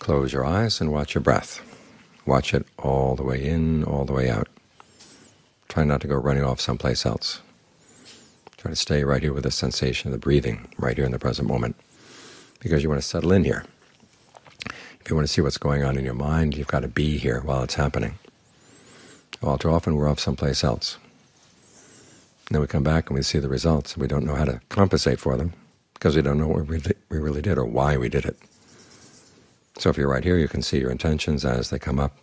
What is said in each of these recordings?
Close your eyes and watch your breath. Watch it all the way in, all the way out. Try not to go running off someplace else. Try to stay right here with the sensation of the breathing, right here in the present moment, because you want to settle in here. If you want to see what's going on in your mind, you've got to be here while it's happening. All too often we're off someplace else. And then we come back and we see the results, and we don't know how to compensate for them because we don't know what we really, we really did or why we did it. So if you're right here, you can see your intentions as they come up,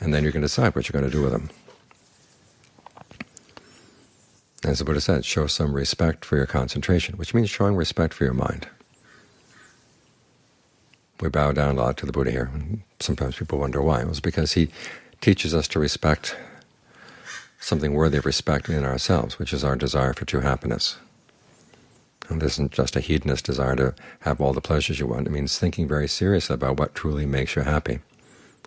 and then you can decide what you're going to do with them. As the Buddha said, show some respect for your concentration, which means showing respect for your mind. We bow down a lot to the Buddha here, and sometimes people wonder why. It was because he teaches us to respect something worthy of respect in ourselves, which is our desire for true happiness. And this isn't just a hedonist desire to have all the pleasures you want. It means thinking very seriously about what truly makes you happy,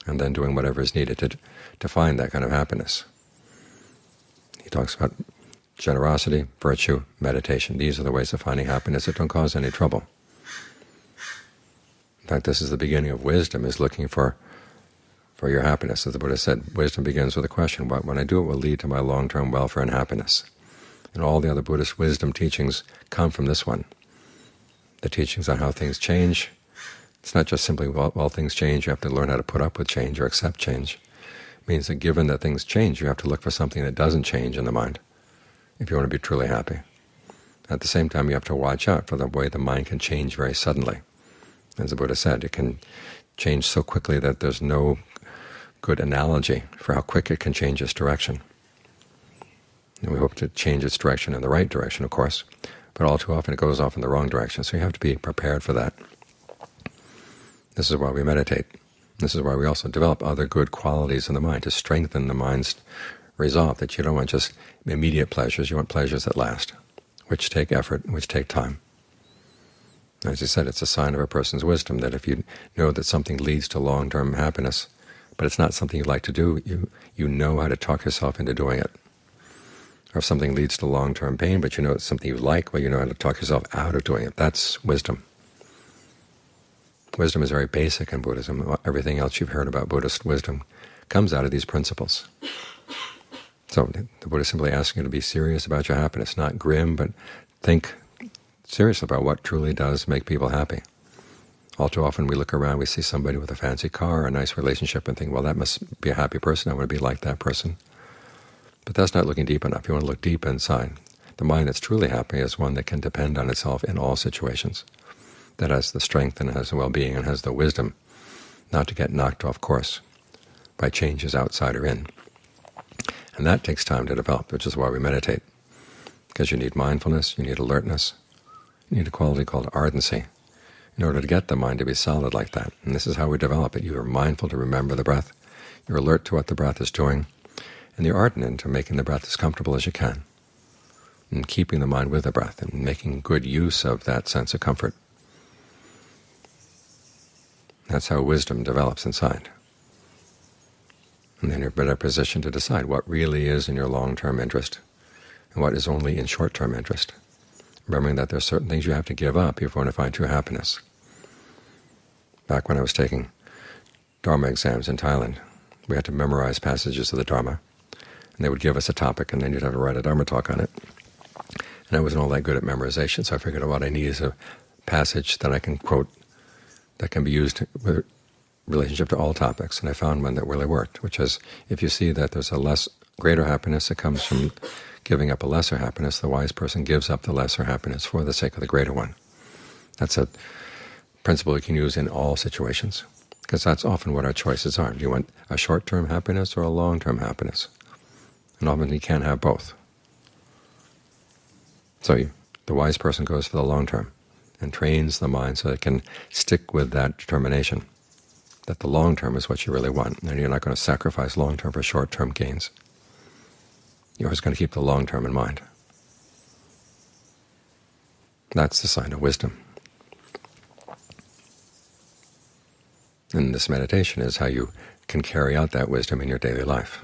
and then doing whatever is needed to, to find that kind of happiness. He talks about generosity, virtue, meditation. These are the ways of finding happiness that don't cause any trouble. In fact, this is the beginning of wisdom, is looking for for your happiness. As the Buddha said, wisdom begins with a question, what when I do it will lead to my long-term welfare and happiness. And all the other Buddhist wisdom teachings come from this one. The teachings on how things change. It's not just simply, well, while things change, you have to learn how to put up with change or accept change. It means that given that things change, you have to look for something that doesn't change in the mind if you want to be truly happy. At the same time, you have to watch out for the way the mind can change very suddenly. As the Buddha said, it can change so quickly that there's no good analogy for how quick it can change its direction. And we hope to change its direction in the right direction, of course, but all too often it goes off in the wrong direction, so you have to be prepared for that. This is why we meditate. This is why we also develop other good qualities in the mind to strengthen the mind's resolve that you don't want just immediate pleasures, you want pleasures that last, which take effort, and which take time. As you said, it's a sign of a person's wisdom that if you know that something leads to long-term happiness, but it's not something you like to do, you, you know how to talk yourself into doing it. Or if something leads to long-term pain, but you know it's something you like, well, you know how to talk yourself out of doing it. That's wisdom. Wisdom is very basic in Buddhism. Everything else you've heard about Buddhist wisdom comes out of these principles. So the Buddha is simply asking you to be serious about your happiness, not grim, but think seriously about what truly does make people happy. All too often we look around, we see somebody with a fancy car, a nice relationship, and think, well, that must be a happy person. I want to be like that person. But that's not looking deep enough. You want to look deep inside. The mind that's truly happy is one that can depend on itself in all situations, that has the strength and has the well-being and has the wisdom not to get knocked off course by changes outside or in. And that takes time to develop, which is why we meditate, because you need mindfulness, you need alertness, you need a quality called ardency, in order to get the mind to be solid like that. And this is how we develop it. You are mindful to remember the breath. You're alert to what the breath is doing. And you're ardent into making the breath as comfortable as you can, and keeping the mind with the breath and making good use of that sense of comfort. That's how wisdom develops inside. And then you're better positioned to decide what really is in your long-term interest and what is only in short-term interest, remembering that there are certain things you have to give up if you want to find true happiness back when I was taking Dharma exams in Thailand. We had to memorize passages of the Dharma, and they would give us a topic, and then you'd have to write a Dharma talk on it. And I wasn't all that good at memorization, so I figured what I need is a passage that I can quote that can be used with relationship to all topics. And I found one that really worked, which is if you see that there's a less greater happiness that comes from giving up a lesser happiness, the wise person gives up the lesser happiness for the sake of the greater one. That's a principle you can use in all situations, because that's often what our choices are. Do you want a short-term happiness or a long-term happiness? And often you can't have both. So the wise person goes for the long term and trains the mind so it can stick with that determination that the long term is what you really want, and you're not going to sacrifice long term for short-term gains. You're always going to keep the long term in mind. That's the sign of wisdom. And this meditation is how you can carry out that wisdom in your daily life.